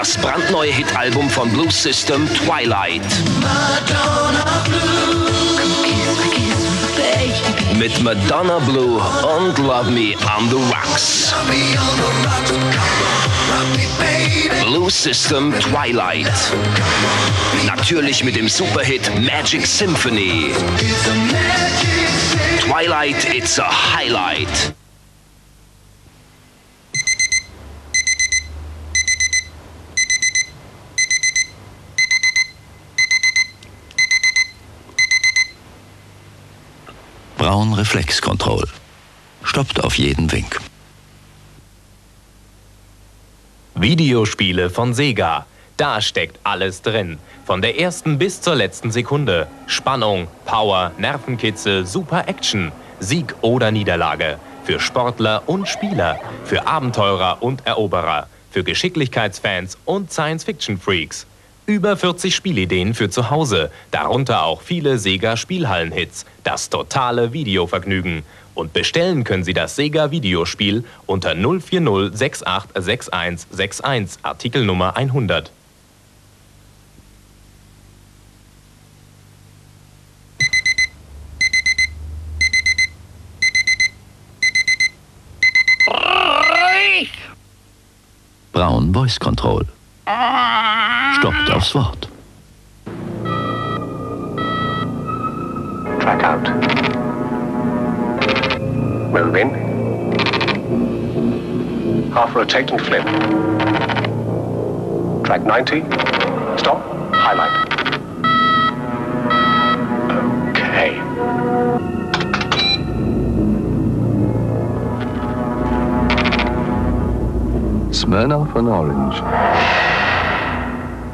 Das brandneue Hitalbum von Blue System, Twilight. Mit Madonna Blue und Love Me on the Rocks. Blue System Twilight. Natürlich mit dem Superhit Magic Symphony. Twilight, it's a highlight. Braun Reflexkontroll. Stoppt auf jeden Wink. Videospiele von Sega. Da steckt alles drin. Von der ersten bis zur letzten Sekunde. Spannung, Power, Nervenkitzel, Super Action. Sieg oder Niederlage. Für Sportler und Spieler. Für Abenteurer und Eroberer. Für Geschicklichkeitsfans und Science-Fiction-Freaks. Über 40 Spielideen für zu Hause, darunter auch viele Sega Spielhallen-Hits. Das totale Videovergnügen. Und bestellen können Sie das Sega Videospiel unter 040 68 61 Artikelnummer 100. Braun Voice Control. Stoppt aufs Wort. Track out. Move in. Half rotate and flip. Track 90. Stop. Highlight. Okay. Smirnoff and Orange.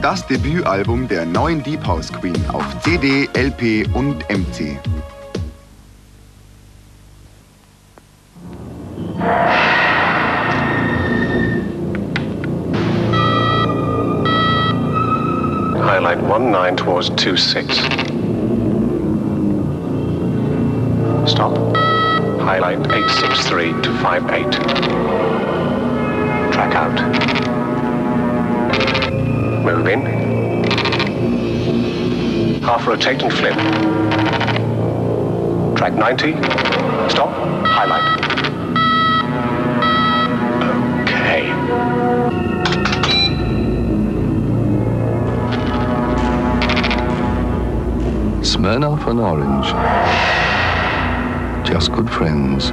Das Debütalbum der neuen Deep House Queen auf CD, LP und MC. Highlight 19 towards 26. Stop. Highlight 863 to 58. Track out. Move in. Half rotate and flip. Track 90. Stop. Highlight. Okay. Smirnoff and Orange. Just good friends.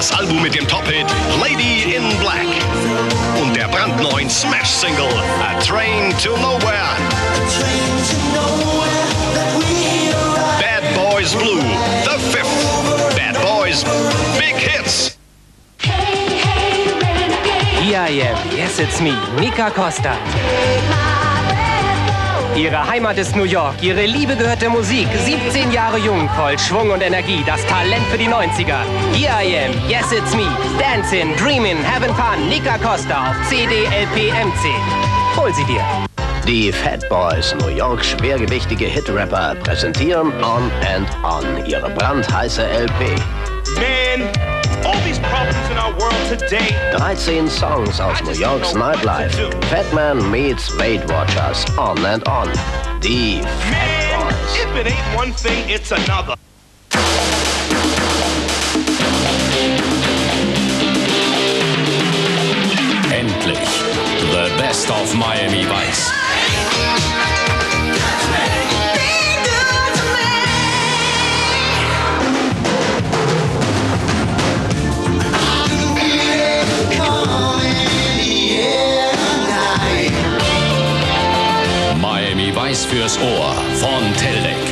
Das Album mit dem Top-Hit Lady in Black und der brandneuen Smash-Single A Train to Nowhere. Bad Boys Blue, the fifth. Bad Boys Big Hits. Here I am. Yes, it's me, Mika Costa. Ihre Heimat ist New York, ihre Liebe gehört der Musik. 17 Jahre jung, voll Schwung und Energie, das Talent für die 90er. Here I am, yes it's me, dancing, dreaming, having fun, Nika Costa auf CD, LP, MC. Hol sie dir. Die Fat Boys, New York schwergewichtige Hitrapper, präsentieren On and On ihre brandheiße LP. Man, all these problems in our world today. 13 Songs aus New Yorks Nightlife. Fatman meets Weight Watchers, On and On. Die Fat Man, Boys. if it ain't one thing, it's another. Endlich. The Best of Miami Vice fürs Ohr von Teldec.